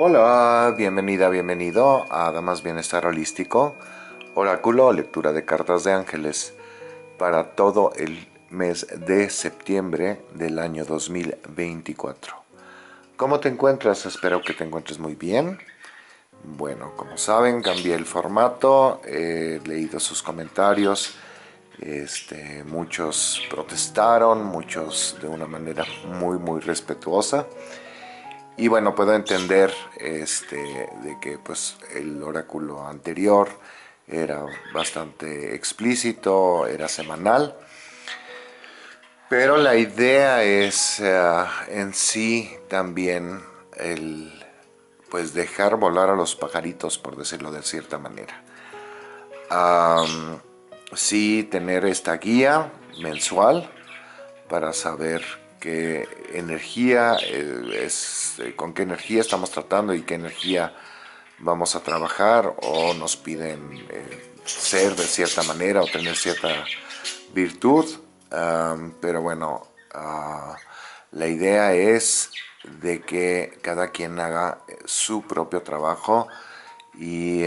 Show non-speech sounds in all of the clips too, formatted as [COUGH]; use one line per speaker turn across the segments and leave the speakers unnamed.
Hola, bienvenida, bienvenido a Damas Bienestar Holístico, oráculo lectura de cartas de ángeles para todo el mes de septiembre del año 2024. ¿Cómo te encuentras? Espero que te encuentres muy bien. Bueno, como saben, cambié el formato, he leído sus comentarios, este, muchos protestaron, muchos de una manera muy, muy respetuosa. Y bueno, puedo entender este, de que pues, el oráculo anterior era bastante explícito, era semanal. Pero la idea es eh, en sí también el pues dejar volar a los pajaritos, por decirlo de cierta manera. sí tener esta guía mensual para saber qué energía eh, es, eh, con qué energía estamos tratando y qué energía vamos a trabajar o nos piden eh, ser de cierta manera o tener cierta virtud. pero bueno, ah, la idea es de que cada quien haga su propio trabajo y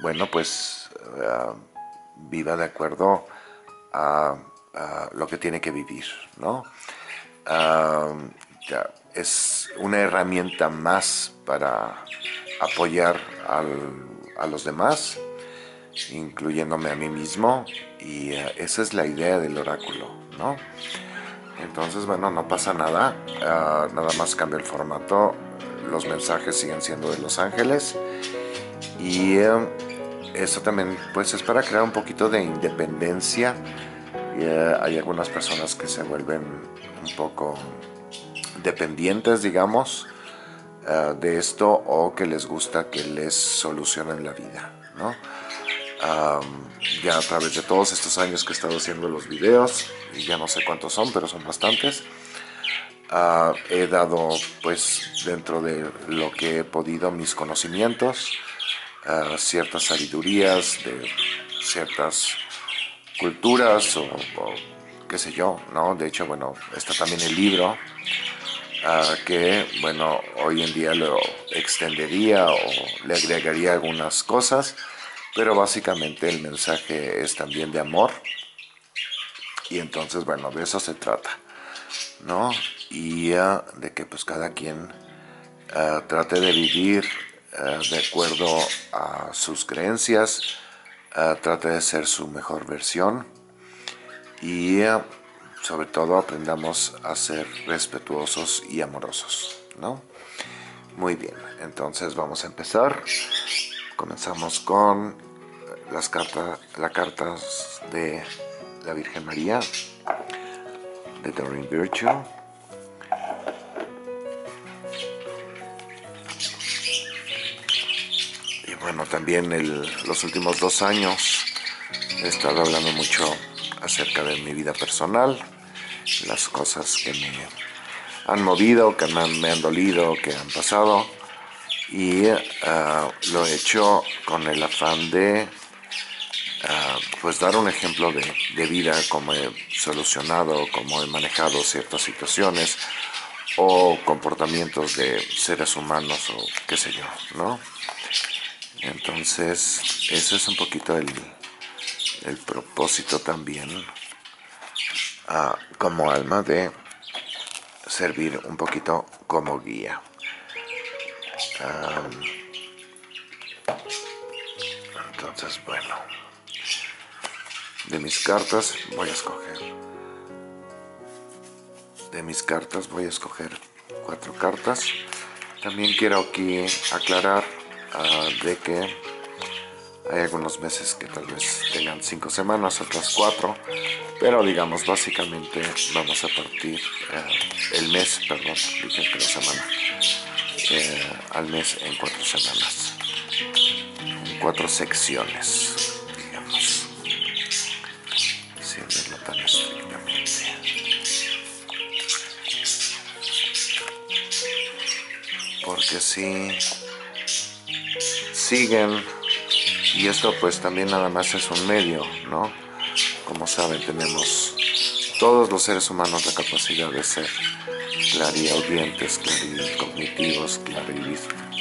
bueno, pues viva de acuerdo a, a, lo que tiene que vivir, ¿no? Es una herramienta más para apoyar a los demás, incluyéndome a mí mismo, y eh, esa es la idea del oráculo, ¿no? Entonces, bueno, no pasa nada, ah, nada más cambia el formato, los mensajes siguen siendo de Los Ángeles, y eh, eso también, pues, es para crear un poquito de independencia, eh, hay algunas personas que se vuelven un poco dependientes, digamos, eh, de esto o que les gusta que les solucionen la vida, ¿no? ya a través de todos estos años que he estado haciendo los videos, y ya no sé cuántos son, pero son bastantes, ah, he dado, pues, dentro de lo que he podido, mis conocimientos, ah, ciertas sabidurías de ciertas culturas o, qué sé yo, ¿no? De hecho, bueno, está también el libro ah, que, bueno, hoy en día lo extendería o le agregaría algunas cosas, pero básicamente el mensaje es también de amor y entonces, bueno, de eso se trata, ¿no? Y ah, de que pues cada quien ah, trate de vivir de acuerdo a sus creencias, uh, trate de ser su mejor versión y eh, sobre todo aprendamos a ser respetuosos y amorosos, ¿no? Muy bien, entonces vamos a empezar. Comenzamos con las cartas, las cartas de la Virgen María, de Doreen Virtue. Bueno, también los últimos dos años he estado hablando mucho acerca de mi vida personal, las cosas que me han movido, que me han, dolido, que han pasado, y ah, lo he hecho con el afán de ah, pues dar un ejemplo de, de vida, cómo he solucionado, cómo he manejado ciertas situaciones o comportamientos de seres humanos o qué sé yo, ¿no? Entonces, ese es un poquito el, propósito también ah, como alma de servir un poquito como guía. entonces, bueno, de mis cartas voy a escoger. De mis cartas voy a escoger cuatro cartas. También quiero aquí aclarar Ah, de que hay algunos meses que tal vez tengan cinco semanas, otras cuatro, pero digamos básicamente vamos a partir eh, el mes, perdón, dije que la semana, eh, al mes en cuatro semanas, en cuatro secciones, digamos, sin verlo tan estrictamente. Porque si siguen y esto pues también nada más es un medio, ¿no? Como saben tenemos todos los seres humanos la capacidad de ser clariaudientes, cognitivos,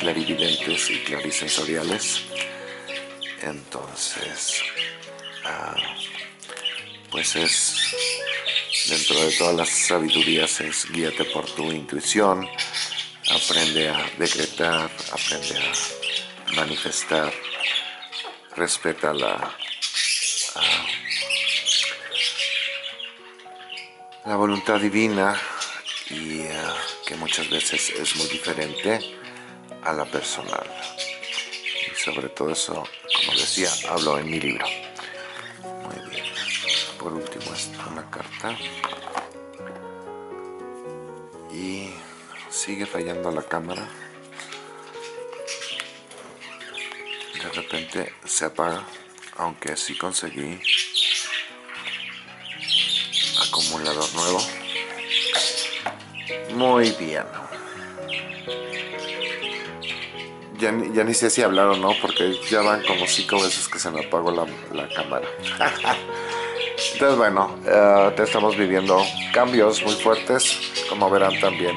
clarividentes y clarisensoriales. Entonces, ah, pues es, dentro de todas las sabidurías, es guíate por tu intuición, aprende a decretar, aprende a manifestar, respeta la, la voluntad divina y eh, que muchas veces es muy diferente a la personal. Y sobre todo eso, como decía, hablo en mi libro. Muy bien. Por último, esta una carta. Y sigue fallando la cámara. De repente se apaga, aunque sí conseguí acumulador nuevo. Muy bien. Ya, ni sé si hablar o no, porque ya van como cinco veces que se me apagó la, cámara. [LAUGHS] Entonces, bueno, uh, estamos viviendo cambios muy fuertes, como verán también.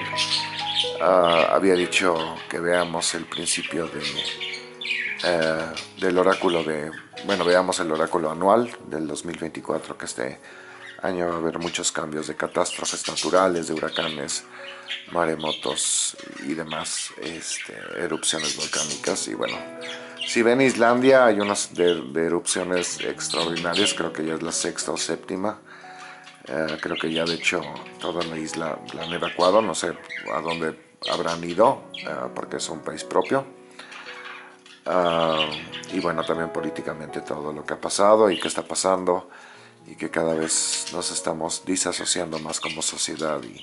Uh, había dicho que veamos el principio de, uh, del oráculo de, bueno, veamos el oráculo anual del 2024, que este año va a haber muchos cambios de catástrofes naturales, de huracanes, maremotos y demás este, erupciones volcánicas. Y bueno, si ven Islandia hay unas de, erupciones extraordinarias, creo que ya es la sexta o séptima. Eh, creo que ya de hecho toda la isla la han evacuado, no sé a dónde habrán ido, eh, porque es un país propio. Ah, y bueno, también políticamente todo lo que ha pasado y qué está pasando y que cada vez nos estamos disasociando más como sociedad y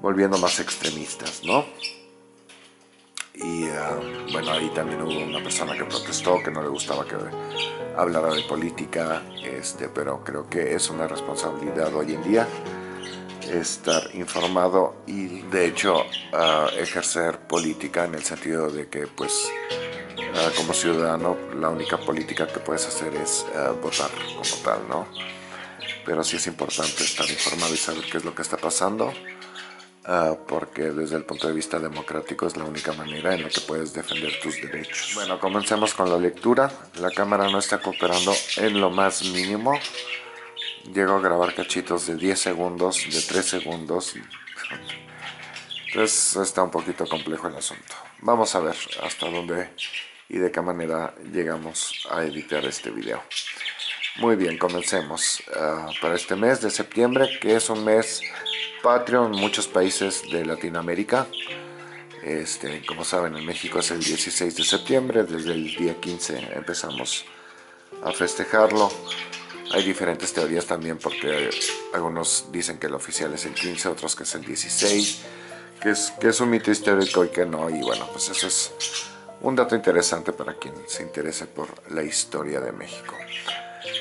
volviendo más extremistas, ¿no? Y ah, bueno, ahí también hubo una persona que protestó, que no le gustaba que hablara de política, este, pero creo que es una responsabilidad hoy en día estar informado y de hecho ah, ejercer política en el sentido de que pues Ah, como ciudadano la única política que puedes hacer es ah, votar como tal, ¿no? Pero sí es importante estar informado y saber qué es lo que está pasando, ah, porque desde el punto de vista democrático es la única manera en la que puedes defender tus derechos. Bueno, comencemos con la lectura. La cámara no está cooperando en lo más mínimo. Llego a grabar cachitos de 10 segundos, de 3 segundos. Entonces está un poquito complejo el asunto. Vamos a ver hasta dónde y de qué manera llegamos a editar este video. Muy bien, comencemos. Ah, para este mes de septiembre, que es un mes patrio en muchos países de Latinoamérica. Este, como saben, en México es el 16 de septiembre, desde el día 15 empezamos a festejarlo. Hay diferentes teorías también porque algunos dicen que el oficial es el 15, otros que es el 16, que es, que es un mito histórico y que no, y bueno, pues eso es un dato interesante para quien se interese por la historia de México.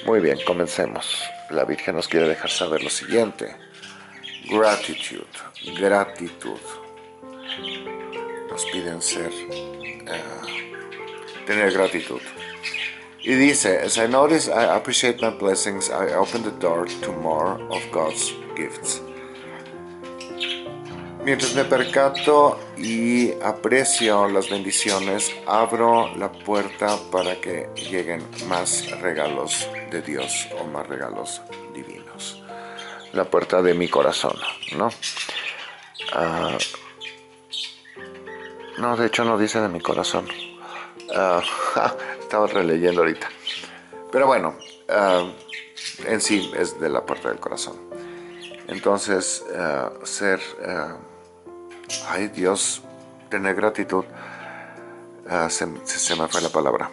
Muy bien, comencemos. La Virgen nos quiere dejar saber lo siguiente. Gratitude, gratitud. Nos piden ser, eh, tener gratitud. Y dice, as I notice I appreciate my blessings, I open the door to more of God's gifts. Mientras me percato y aprecio las bendiciones, abro la puerta para que lleguen más regalos de Dios o más regalos divinos. La puerta de mi corazón, ¿no? Ah, no, de hecho no dice de mi corazón. Uh, [LAUGHS] estaba releyendo ahorita. Pero bueno, ah, en sí es de la puerta del corazón. Entonces, ser ay Dios, tener gratitud, ah, se, me fue la palabra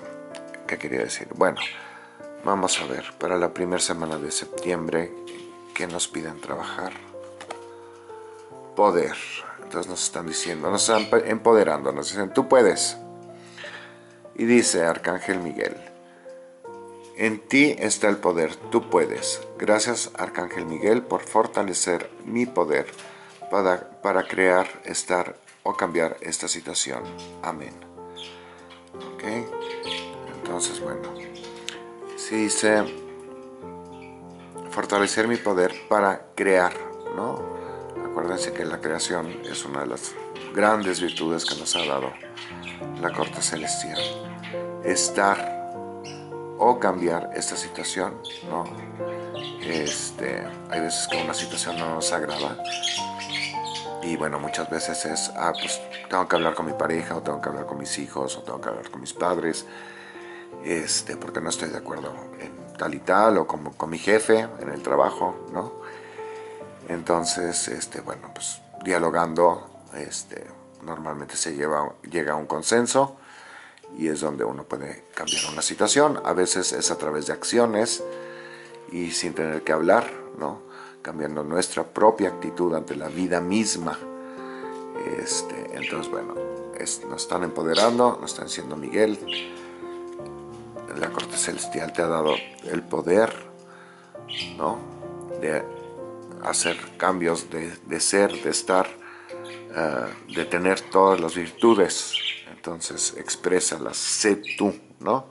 que quería decir. Bueno, vamos a ver, para la primera semana de septiembre, ¿qué nos piden trabajar? Poder. Entonces nos están diciendo, nos están empoderando, nos dicen, tú puedes. Y dice Arcángel Miguel, en ti está el poder, tú puedes. Gracias Arcángel Miguel por fortalecer mi poder para, crear, estar o cambiar esta situación. Amén. ¿Ok? Entonces, bueno, si dice fortalecer mi poder para crear, ¿no? Acuérdense que la creación es una de las grandes virtudes que nos ha dado la corte celestial. Estar o cambiar esta situación, ¿no? Este, hay veces que una situación no nos agrada y bueno, muchas veces es, ah, pues tengo que hablar con mi pareja o tengo que hablar con mis hijos o tengo que hablar con mis padres este, porque no estoy de acuerdo en tal y tal o como con mi jefe en el trabajo, ¿no? Entonces, este, bueno, pues dialogando, este, normalmente se lleva, llega a un consenso y es donde uno puede cambiar una situación. A veces es a través de acciones y sin tener que hablar, ¿no? Cambiando nuestra propia actitud ante la vida misma. Este, entonces, bueno, nos están empoderando, nos están diciendo Miguel, la corte celestial te ha dado el poder, ¿no? De hacer cambios, de, ser, de estar, eh, de tener todas las virtudes entonces las sé tú, ¿no?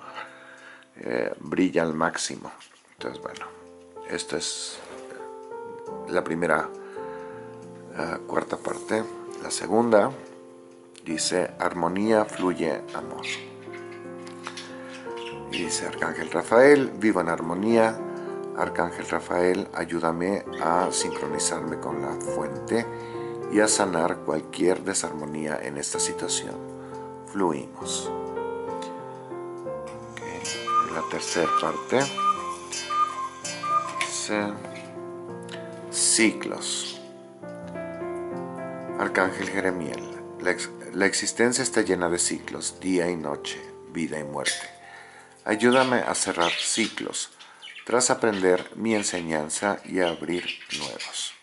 Eh, brilla al máximo. Entonces, bueno, esto es la primera eh, cuarta parte. La segunda dice, armonía fluye amor. Dice Arcángel Rafael, vivo en armonía. Arcángel Rafael, ayúdame a sincronizarme con la fuente y a sanar cualquier desarmonía en esta situación fluimos. La tercera parte dice ciclos. Arcángel Jeremiel, la, existencia está llena de ciclos, día y noche, vida y muerte. Ayúdame a cerrar ciclos tras aprender mi enseñanza y abrir nuevos.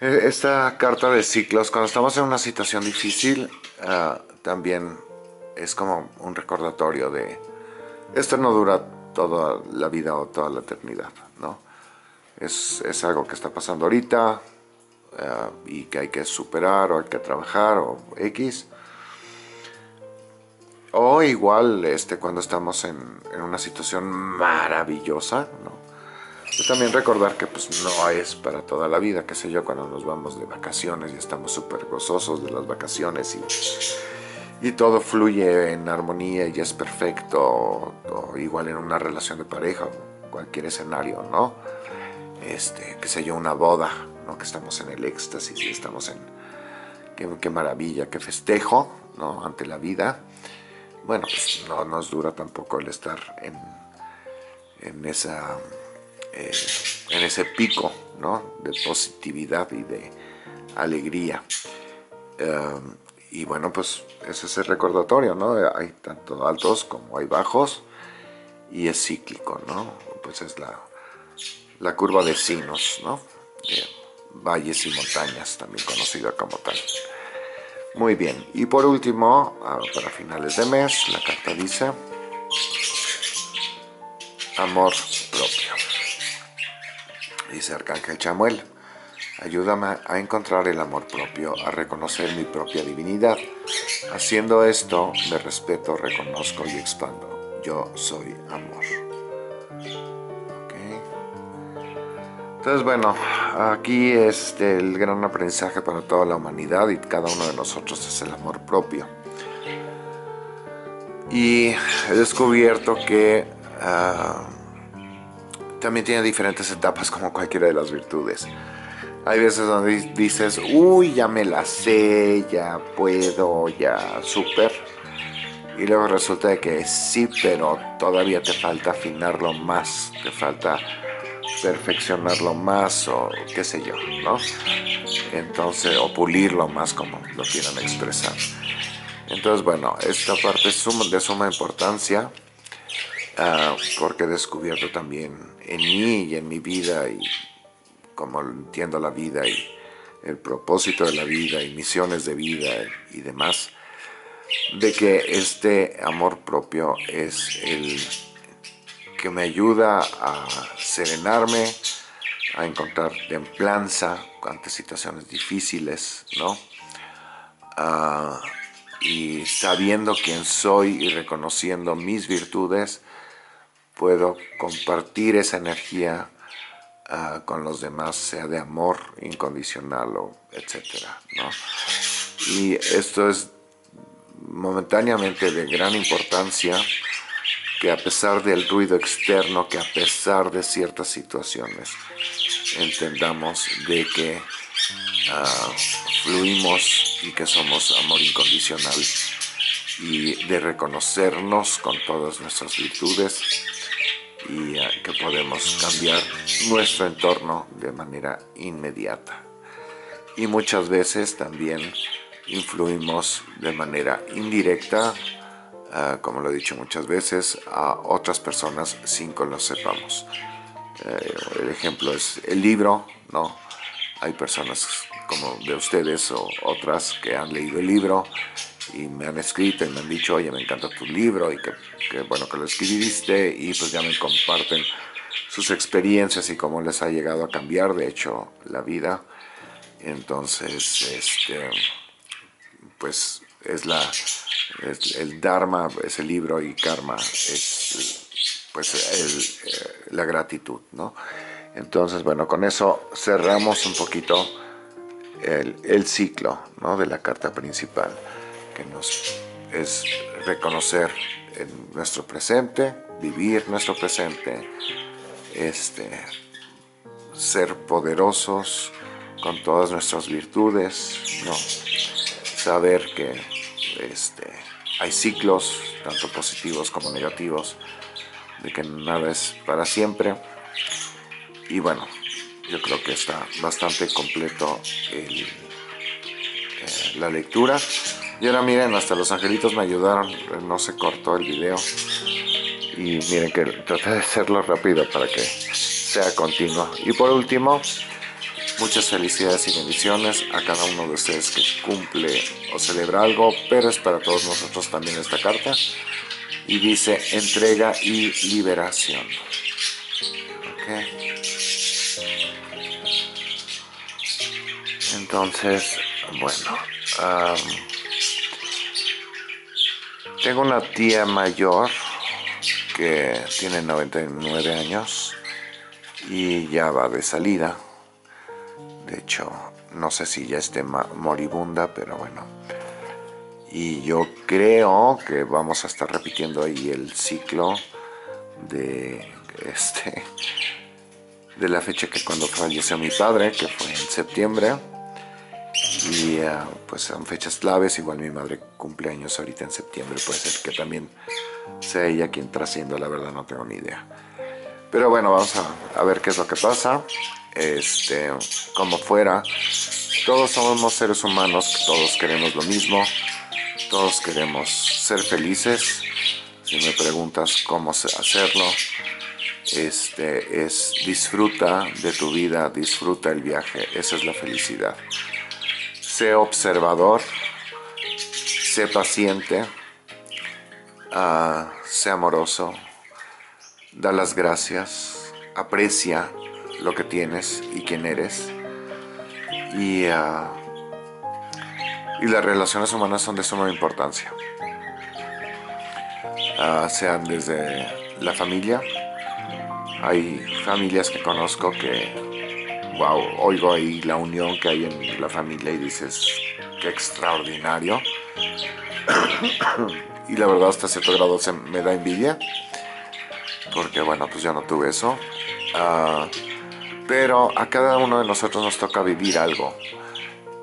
Eh, esta carta de ciclos, cuando estamos en una situación difícil, ah, también es como un recordatorio de esto no dura toda la vida o toda la eternidad, ¿no? Es, algo que está pasando ahorita ah, y que hay que superar o hay que trabajar o X. O igual este, cuando estamos en, en una situación maravillosa, ¿no? También recordar que pues no es para toda la vida, qué sé yo, cuando nos vamos de vacaciones y estamos súper gozosos de las vacaciones y, y todo fluye en armonía y es perfecto, o, igual en una relación de pareja, cualquier escenario, ¿no? Este, qué sé yo, una boda, ¿no? Que estamos en el éxtasis y estamos en qué, maravilla, qué festejo, ¿no? Ante la vida. Bueno, pues no nos dura tampoco el estar en, en esa eh, en ese pico ¿no? de positividad y de alegría. Em, y bueno, pues ese es el recordatorio, ¿no? Hay tanto altos como hay bajos y es cíclico, ¿no? Pues es la, la curva de sinos, ¿no? De valles y montañas, también conocida como tal. Muy bien, y por último, ah, para finales de mes, la carta dice amor propio dice Arcángel Chamuel. Ayúdame a encontrar el amor propio, a reconocer mi propia divinidad. Haciendo esto, me respeto, reconozco y expando. Yo soy amor. Entonces, bueno, aquí este, el gran aprendizaje para toda la humanidad y cada uno de nosotros es el amor propio. Y he descubierto que ah, también tiene diferentes etapas como cualquiera de las virtudes. Hay veces donde dices, uy, ya me la sé, ya puedo, ya súper. Y luego resulta que sí, pero todavía te falta afinarlo más, te falta perfeccionarlo más o qué sé yo, ¿no? Entonces, o pulirlo más como lo quieran expresar. Entonces, bueno, esta parte es de suma importancia Ah, porque he descubierto también en mí y en mi vida y como entiendo la vida y el propósito de la vida y misiones de vida y demás, de que este amor propio es el que me ayuda a serenarme, a encontrar templanza ante situaciones difíciles, ¿no? Ah, y sabiendo quién soy y reconociendo mis virtudes, puedo compartir esa energía ah, con los demás sea de amor incondicional o etcétera, ¿no? Y esto es momentáneamente de gran importancia que a pesar del ruido externo, que a pesar de ciertas situaciones, entendamos de que ah, fluimos y que somos amor incondicional y de reconocernos con todas nuestras virtudes y ah, que podemos cambiar nuestro entorno de manera inmediata. Y muchas veces también influimos de manera indirecta, ah, como lo he dicho muchas veces, a otras personas sin que lo sepamos. Eh, el ejemplo es el libro, ¿no? Hay personas como de ustedes o otras que han leído el libro y me han escrito y me han dicho, oye, me encanta tu libro y que, bueno que lo escribiste y pues ya me comparten sus experiencias y cómo les ha llegado a cambiar, de hecho, la vida. Entonces, este, pues es la, el Dharma, es el libro y Karma es pues eh, la gratitud, ¿no? Entonces, bueno, con eso cerramos un poquito el, el ciclo ¿no? de la carta principal que nos es reconocer nuestro presente, vivir nuestro presente, este, ser poderosos con todas nuestras virtudes, ¿no? saber que este, hay ciclos, tanto positivos como negativos, de que nada es para siempre. Y bueno, yo creo que está bastante completo eh, la lectura. Y ahora miren, hasta los angelitos me ayudaron, no se cortó el video. Y miren que traté de hacerlo rápido para que sea continuo. Y por último, muchas felicidades y bendiciones a cada uno de ustedes que cumple o celebra algo, pero es para todos nosotros también esta carta. Y dice entrega y liberación. Entonces, bueno. Tengo una tía mayor que tiene 99 años y ya va de salida. De hecho, no sé si ya esté moribunda, pero bueno. Y yo creo que vamos a estar repitiendo ahí el ciclo de este de la fecha que cuando falleció mi padre, que fue en septiembre y ah, pues son fechas claves, igual mi madre cumpleaños ahorita en septiembre, puede ser que también sea ella quien trascienda, la verdad no tengo ni idea. Pero bueno, vamos a, ver qué es lo que pasa. Este, como fuera, todos somos seres humanos, todos queremos lo mismo, todos queremos ser felices. Si me preguntas cómo hacerlo, este, es disfruta de tu vida, disfruta el viaje, esa es la felicidad sé observador, sé paciente, uh, sé amoroso, da las gracias, aprecia lo que tienes y quién eres. Y, y las relaciones humanas son de suma importancia. Uh, sean desde la familia, hay familias que conozco que wow, oigo ahí la unión que hay en la familia y dices, qué extraordinario. [COUGHS] y la verdad hasta cierto grado se me da envidia, porque bueno, pues ya no tuve eso. Ah, pero a cada uno de nosotros nos toca vivir algo.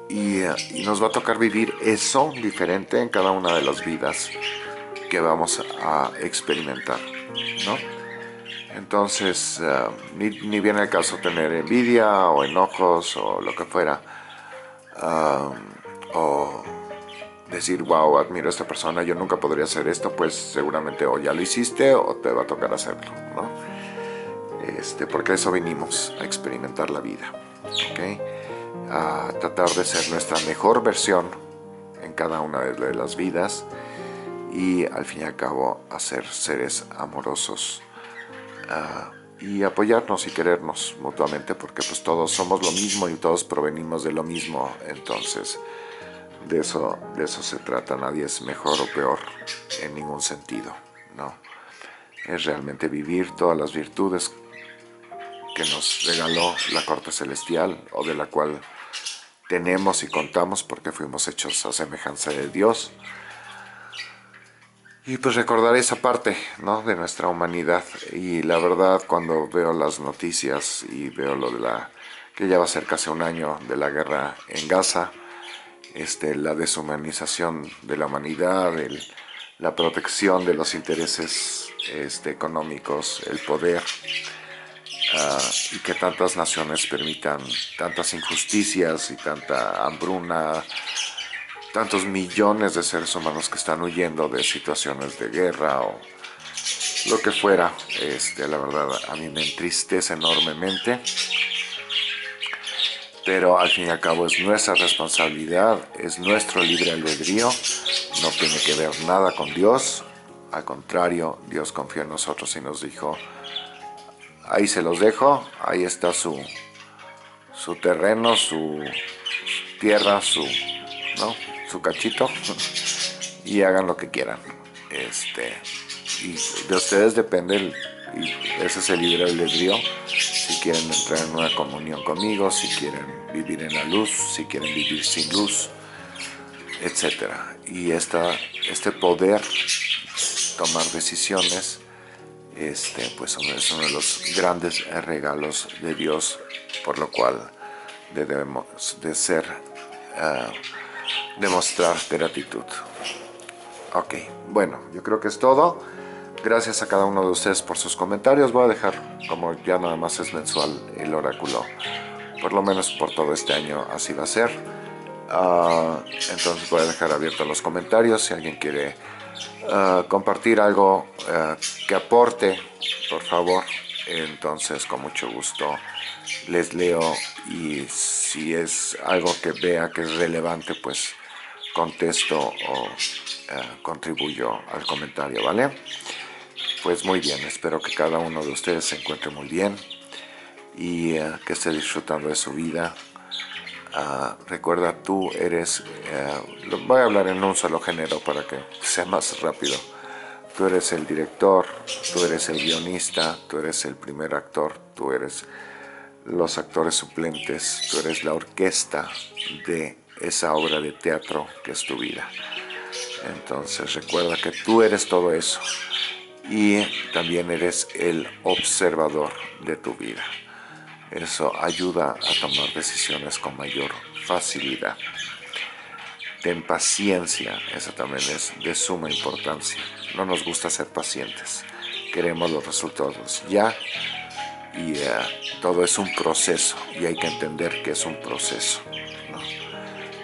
Y, y, nos va a tocar vivir eso diferente en cada una de las vidas que vamos a experimentar, ¿no? Entonces, eh, ni, ni, viene el caso tener envidia o enojos o lo que fuera. Um, o decir, wow, admiro a esta persona, yo nunca podría hacer esto, pues seguramente o ya lo hiciste o te va a tocar hacerlo, ¿no? Este, porque eso vinimos, a experimentar la vida, ¿ok? A tratar de ser nuestra mejor versión en cada una de las vidas y al fin y al cabo a ser seres amorosos y apoyarnos y querernos mutuamente porque pues todos somos lo mismo y todos provenimos de lo mismo entonces de eso, de eso se trata, nadie es mejor o peor en ningún sentido, ¿no? Es realmente vivir todas las virtudes que nos regaló la corte celestial o de la cual tenemos y contamos porque fuimos hechos a semejanza de Dios. Y pues recordar esa parte ¿no? de nuestra humanidad. Y la verdad cuando veo las noticias y veo lo de la que ya va a ser casi un año de la guerra en Gaza, este, la deshumanización de la humanidad, la protección de los intereses este, económicos, el poder, ah, y que tantas naciones permitan tantas injusticias y tanta hambruna, tantos millones de seres humanos que están huyendo de situaciones de guerra o lo que fuera, este, la verdad a mí me entristece enormemente. Pero al fin y al cabo es nuestra responsabilidad, es nuestro libre albedrío, no tiene que ver nada con Dios, al contrario, Dios confió en nosotros y nos dijo, ahí se los dejo, ahí está su, su terreno, su tierra, su, ¿no? Su cachito, y hagan lo que quieran. Este, y de ustedes depende, y ese es el libre albedrío, si quieren entrar en una comunión conmigo, si quieren vivir en la luz, si quieren vivir sin luz, etc. Y esta, este poder tomar decisiones, este, pues es uno de los grandes regalos de Dios, por lo cual debemos de ser, uh, demostrar gratitud. Ok, bueno, yo creo que es todo. Gracias a cada uno de ustedes por sus comentarios. Voy a dejar, como ya nada más es mensual, el oráculo. Por lo menos por todo este año así va a ser. Ah, entonces voy a dejar abiertos los comentarios. Si alguien quiere ah, compartir algo ah, que aporte, por favor, entonces con mucho gusto les leo y si es algo que vea que es relevante, pues contesto o contribuyo al comentario, ¿vale? Pues muy bien, espero que cada uno de ustedes se encuentre muy bien y eh, que esté disfrutando de su vida. Ah, recuerda, tú eres, uh, voy a hablar en un solo género para que sea más rápido. Tú eres el director, tú eres el guionista, tú eres el primer actor, tú eres los actores suplentes, tú eres la orquesta de esa obra de teatro que es tu vida. Entonces recuerda que tú eres todo eso y también eres el observador de tu vida. Eso ayuda a tomar decisiones con mayor facilidad. Ten paciencia, eso también es de suma importancia. No nos gusta ser pacientes, queremos los resultados ya y eh, todo es un proceso y hay que entender que es un proceso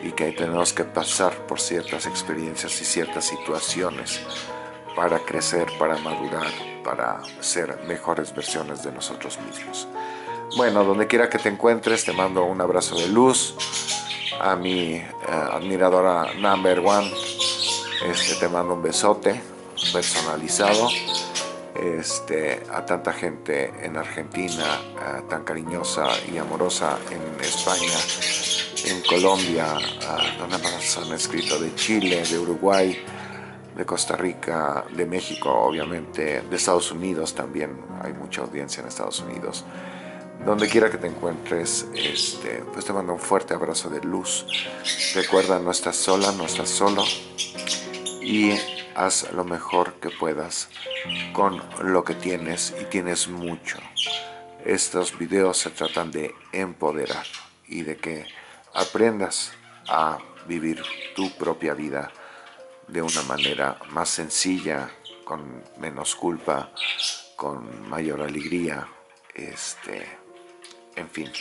y que tenemos que pasar por ciertas experiencias y ciertas situaciones para crecer, para madurar, para ser mejores versiones de nosotros mismos. Bueno, donde quiera que te encuentres, te mando un abrazo de luz. A mi eh, admiradora number one, este, te mando un besote personalizado. Este, a tanta gente en Argentina, eh, tan cariñosa y amorosa en España, en Colombia, donde más han escrito de Chile, de Uruguay, de Costa Rica, de México, obviamente, de Estados Unidos también, hay mucha audiencia en Estados Unidos. Donde quiera que te encuentres, este, pues te mando un fuerte abrazo de luz. Recuerda, no estás sola, no estás solo. Y haz lo mejor que puedas con lo que tienes y tienes mucho. Estos videos se tratan de empoderar y de que aprendas a vivir tu propia vida de una manera más sencilla, con menos culpa, con mayor alegría, este, en fin.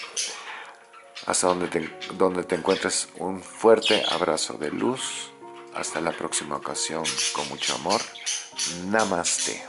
Hasta donde te, donde te encuentres, un fuerte abrazo de luz. Hasta la próxima ocasión, con mucho amor. Namaste.